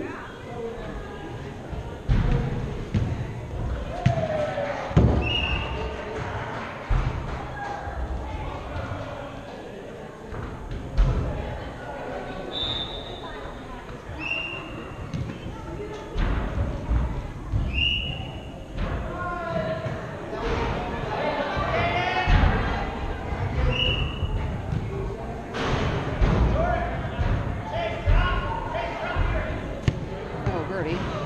Yeah. 30.